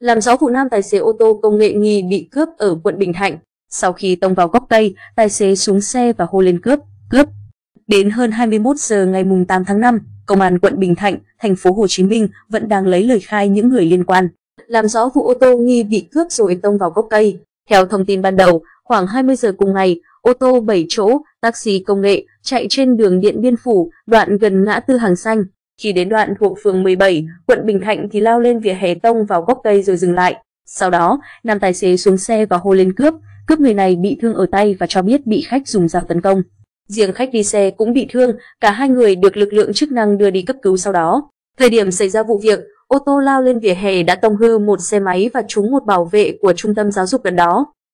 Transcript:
Làm rõ vụ nam tài xế ô tô công nghệ nghi bị cướp ở quận Bình Thạnh. Sau khi tông vào gốc cây, tài xế xuống xe và hô lên cướp, cướp. Đến hơn 21 giờ ngày 8 tháng 5, Công an quận Bình Thạnh, thành phố Hồ Chí Minh vẫn đang lấy lời khai những người liên quan, làm rõ vụ ô tô nghi bị cướp rồi tông vào gốc cây. Theo thông tin ban đầu, khoảng 20 giờ cùng ngày, ô tô 7 chỗ, taxi công nghệ chạy trên đường Điện Biên Phủ, đoạn gần ngã tư Hàng Xanh. Khi đến đoạn thuộc phường 17, quận Bình Thạnh thì lao lên vỉa hè tông vào gốc cây rồi dừng lại. Sau đó, nam tài xế xuống xe và hô lên cướp, cướp người này bị thương ở tay và cho biết bị khách dùng dao tấn công. Riêng khách đi xe cũng bị thương, cả hai người được lực lượng chức năng đưa đi cấp cứu sau đó. Thời điểm xảy ra vụ việc, ô tô lao lên vỉa hè đã tông hư một xe máy và trúng một bảo vệ của trung tâm giáo dục gần đó.